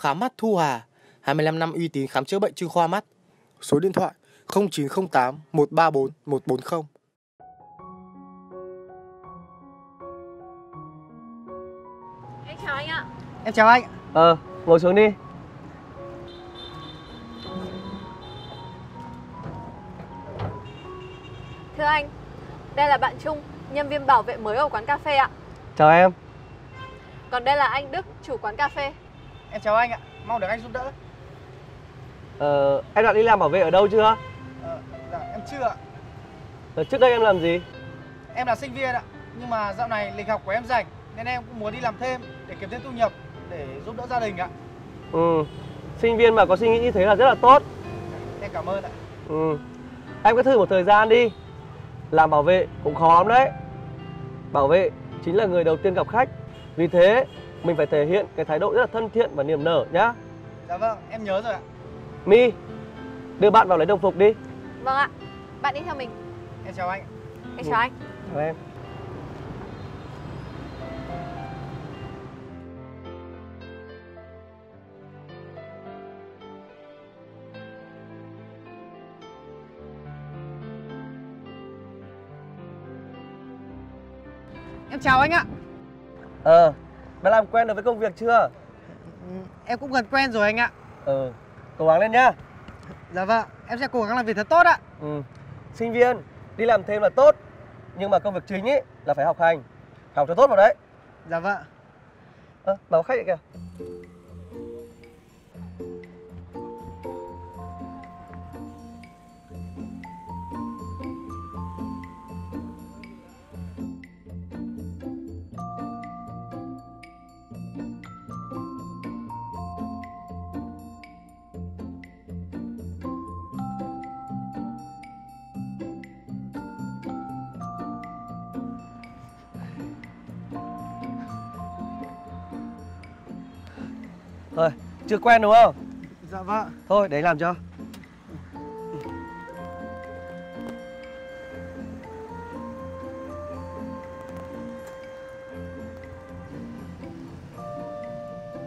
khám mắt Thu Hà, 25 năm uy tín khám chữa bệnh chuyên khoa mắt. Số điện thoại 0908 134 140. Em chào anh ạ. Em chào anh. Ờ, ngồi xuống đi. Thưa anh, đây là bạn Trung, nhân viên bảo vệ mới ở quán cà phê ạ. Chào em. Còn đây là anh Đức, chủ quán cà phê. Em chào anh ạ. Mong được anh giúp đỡ. Ờ, em đã đi làm bảo vệ ở đâu chưa? Ờ, dạ, em chưa ạ. Ờ, trước đây em làm gì? Em là sinh viên ạ. Nhưng mà dạo này lịch học của em rảnh nên em cũng muốn đi làm thêm để kiếm thêm thu nhập để giúp đỡ gia đình ạ. Ừ, sinh viên mà có suy nghĩ như thế là rất là tốt. Em cảm ơn ạ. Ừ, em cứ thử một thời gian đi. Làm bảo vệ cũng khó lắm đấy. Bảo vệ chính là người đầu tiên gặp khách. Vì thế, mình phải thể hiện cái thái độ rất là thân thiện và niềm nở nhá. Dạ vâng, em nhớ rồi ạ. My, đưa bạn vào lấy đồng phục đi. Vâng ạ. Bạn đi theo mình. Em chào anh. Em chào anh. Chào em. Em chào anh ạ. Ờ, đã làm quen được với công việc chưa? Ừ, Em cũng gần quen rồi anh ạ. Ờ, cố gắng lên nhá. Dạ vâng, em sẽ cố gắng làm việc thật tốt ạ. Ừ. Sinh viên đi làm thêm là tốt nhưng mà công việc chính ấy là phải học hành học cho tốt vào đấy Dạ vâng. ơ bảo khách vậy kìa thôi chưa quen đúng không Dạ vâng. thôi để anh làm cho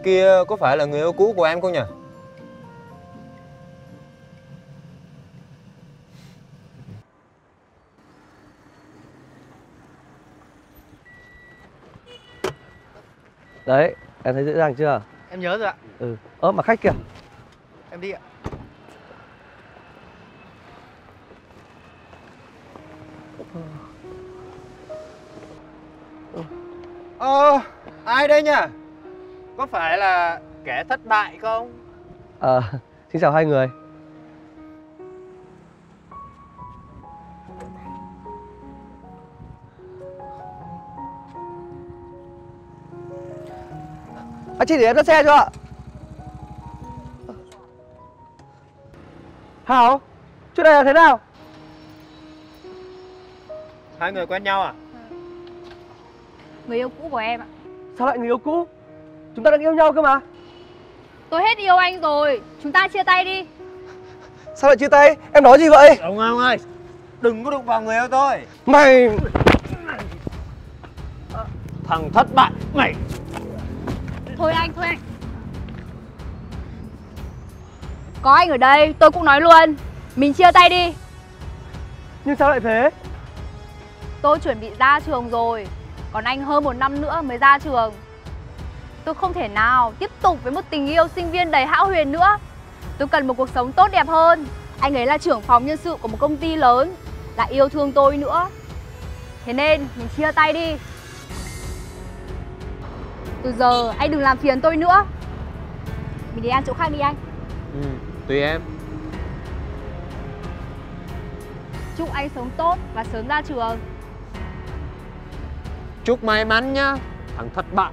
Kia có phải là người yêu cũ của em không nhỉ? đấy em thấy dễ dàng chưa Em nhớ rồi ạ. ừ ơ mà khách kìa Em đi ạ. Ờ, ai đây nhỉ? Có phải là kẻ thất bại không? ờ xin chào hai người anh chị để em ra xe cho ạ hảo chuyện này là thế nào Hai người quen nhau à? Người yêu cũ của em ạ. sao lại người yêu cũ chúng ta đang yêu nhau cơ mà Tôi hết yêu anh rồi. Chúng ta chia tay đi. sao lại chia tay em nói gì vậy Ông ông ơi, đừng có đụng vào người yêu tôi. mày Thằng thất bại, mày. Thôi anh, thôi anh. Có anh ở đây, tôi cũng nói luôn. Mình chia tay đi. nhưng sao lại thế? Tôi chuẩn bị ra trường rồi. Còn anh hơn một năm nữa mới ra trường. Tôi không thể nào tiếp tục với một tình yêu sinh viên đầy hão huyền nữa. Tôi cần một cuộc sống tốt đẹp hơn. Anh ấy là trưởng phòng nhân sự của một công ty lớn Lại yêu thương tôi nữa. Thế nên mình chia tay đi Từ giờ anh đừng làm phiền tôi nữa Mình đi ăn chỗ khác đi anh Ừ, tùy em. Chúc anh sống tốt và sớm ra trường Chúc may mắn nhá, thằng thất bại.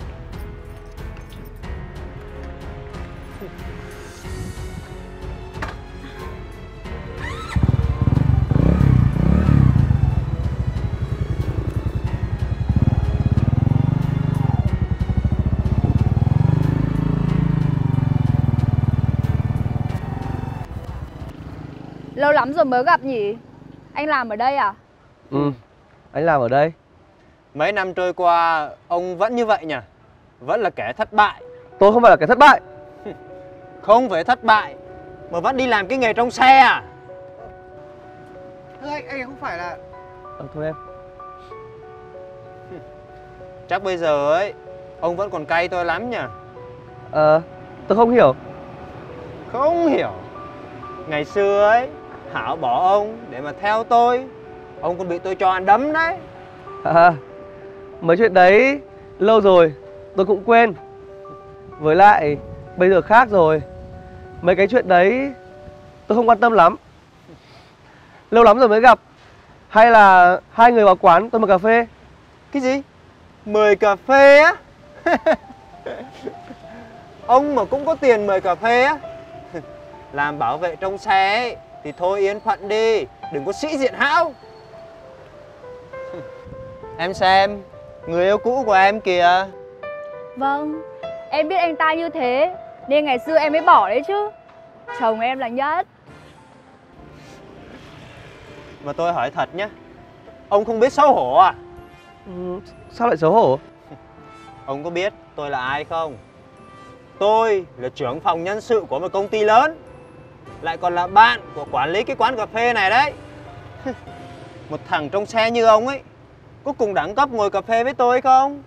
Lắm rồi mới gặp nhỉ? Anh làm ở đây à? Ừ. Anh làm ở đây. Mấy năm trôi qua, ông vẫn như vậy nhỉ? Vẫn là kẻ thất bại. tôi không phải là kẻ thất bại. Không phải thất bại Mà vẫn đi làm cái nghề trong xe à? Thưa anh, anh không phải là Ờ, thôi em. Chắc bây giờ ấy Ông vẫn còn cay tôi lắm nhỉ? Ờ, tôi không hiểu. Không hiểu. Ngày xưa ấy Hảo bỏ ông để mà theo tôi Ông còn bị tôi cho ăn đấm đấy À, mấy chuyện đấy lâu rồi tôi cũng quên. Với lại bây giờ khác rồi. Mấy cái chuyện đấy tôi không quan tâm lắm. Lâu lắm rồi mới gặp. Hay là hai người vào quán tôi một cà phê? Cái gì? Mời cà phê á? Ông mà cũng có tiền mời cà phê á? Làm bảo vệ trong xe ấy, thì thôi yên phận đi, đừng có sĩ diện hão. Em xem, người yêu cũ của em kìa. Vâng, em biết anh ta như thế Nên ngày xưa em mới bỏ đấy chứ Chồng em là nhất Mà tôi hỏi thật nhé, ông không biết xấu hổ à? Ừ, sao lại xấu hổ? Ông có biết tôi là ai không? Tôi là trưởng phòng nhân sự của một công ty lớn Lại còn là bạn của quản lý cái quán cà phê này đấy Một thằng trong xe như ông ấy Có cùng đẳng cấp ngồi cà phê với tôi không?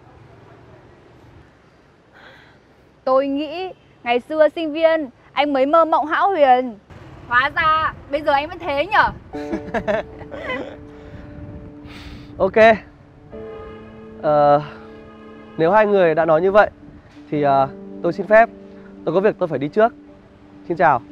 Tôi nghĩ ngày xưa sinh viên anh mới mơ mộng hão huyền Hóa ra bây giờ anh vẫn thế nhở Ok. Ờ, nếu hai người đã nói như vậy thì ờ, tôi xin phép. Tôi có việc tôi phải đi trước. Xin chào.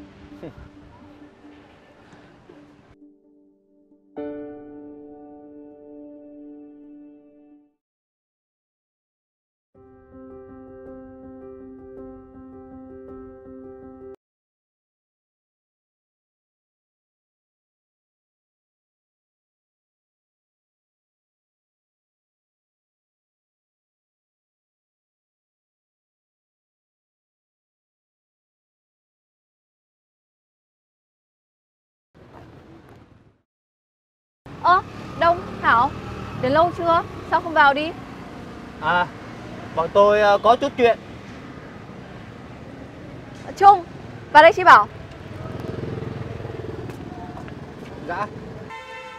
Ơ, Đông, Thảo Đến lâu chưa? Sao không vào đi? À, bọn tôi ờ, có chút chuyện Trung, vào đây chị bảo Dạ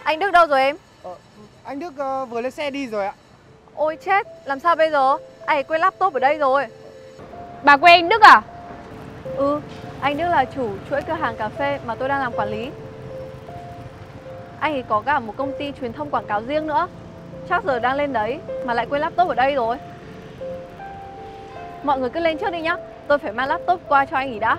Anh Đức đâu rồi em? ờ, Anh Đức ờ, vừa lên xe đi rồi ạ Ôi chết, làm sao bây giờ? Anh ấy quên laptop ở đây rồi Bà quên anh Đức à? Ừ, anh Đức là chủ chuỗi cửa hàng cà phê mà tôi đang làm quản lý anh ấy có cả một công ty truyền thông quảng cáo riêng nữa. Chắc giờ đang lên đấy mà lại quên laptop ở đây rồi. Mọi người cứ lên trước đi nhá. Tôi phải mang laptop qua cho anh ấy đã.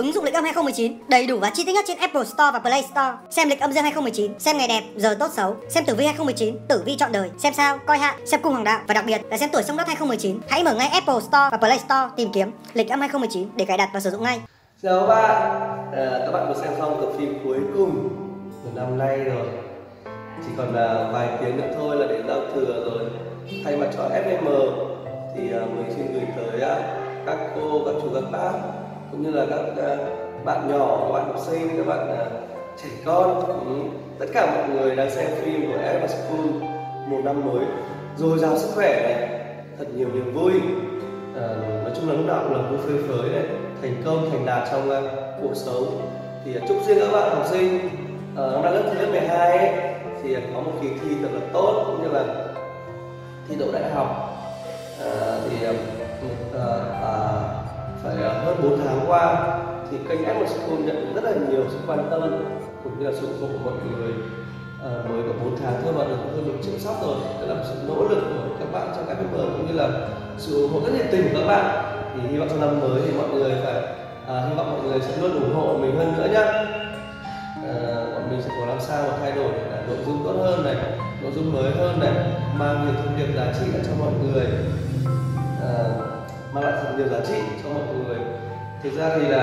Ứng dụng lịch âm 2019 đầy đủ và chi tiết nhất trên Apple Store và Play Store. Xem lịch âm dương 2019, xem ngày đẹp, giờ tốt xấu, xem tử vi 2019, tử vi chọn đời, xem sao, coi hạn, xem cung hoàng đạo và đặc biệt là xem tuổi sông đất 2019. Hãy mở ngay Apple Store và Play Store tìm kiếm lịch âm 2019 để cài đặt và sử dụng ngay. Chào các bạn. À, các bạn vừa xem xong tập phim cuối cùng của năm nay rồi. Chỉ còn là vài tiếng nữa thôi là đến giao thừa rồi. Thay mặt cho FM thì à, mình xin gửi tới à, các cô, các chú, các bác cũng như là các ờ, bạn nhỏ, các bạn học sinh, các bạn ờ, trẻ con, tất cả mọi người đang xem phim của FM School một năm mới dồi dào sức khỏe này, thật nhiều niềm vui. À, nói chung là lúc nào cũng là vui phơi phới này, thành công, thành đạt trong uh, cuộc sống. Thì uh, chúc riêng các bạn học sinh uh, năm nay lớp thi lớp 12 ấy, thì uh, có một kỳ thi thật là tốt cũng như là thi đậu đại học. uh, thì uh, uh, uh, phải à, hơn 4 tháng qua thì kênh Apple School nhận được rất là nhiều sự quan tâm cũng như là sự ủng hộ của mọi người. À, mới có 4 tháng thôi mà được hơn một triệu sắp rồi. Đó là một sự nỗ lực của các bạn trong FFM cũng như là sự ủng hộ rất nhiệt tình của các bạn. Thì hy vọng trong năm mới thì mọi người phải à, hy vọng mọi người sẽ luôn ủng hộ mình hơn nữa nhé à, bọn mình sẽ cố làm sao mà thay đổi à, nội dung tốt hơn này nội dung mới hơn này mang nhiều thông điệp giá trị cho mọi người. À, mang lại thật nhiều giá trị cho mọi người. Thực ra thì là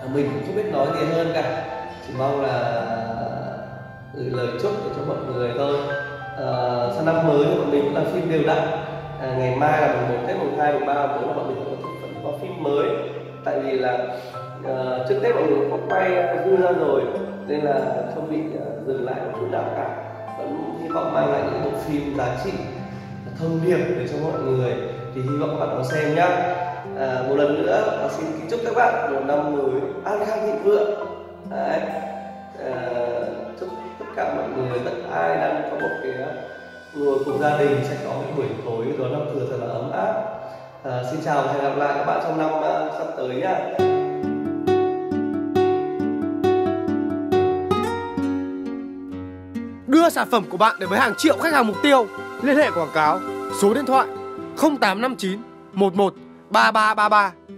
à, mình cũng không biết nói gì hơn cả. Chỉ mong là gửi lời chúc để cho mọi người thôi. À, sang năm mới thì bọn mình cũng làm phim đều đặn. À, ngày mai là mùng một tết mùng hai mùng ba mùng bốn là bọn mình cũng phần có phim mới. Tại vì là à, trước tết mọi người có quay vui ra rồi. Nên là không bị uh, dừng lại một chút nào cả. Vẫn hy vọng mang lại những bộ phim giá trị thông điệp để cho mọi người thì hy vọng các bạn đón xem nhé à, một lần nữa à, xin kính chúc các bạn một năm mới an khang thịnh vượng Đấy. À, chúc tất cả mọi người tất ai đang có một cái à, ngồi cùng gia đình sẽ có những buổi tối đón năm thừa thật là ấm áp à, xin chào và hẹn gặp lại các bạn trong năm uh, sắp tới nhé Đưa sản phẩm của bạn đến với hàng triệu khách hàng mục tiêu. Liên hệ quảng cáo số điện thoại 0859 11 3333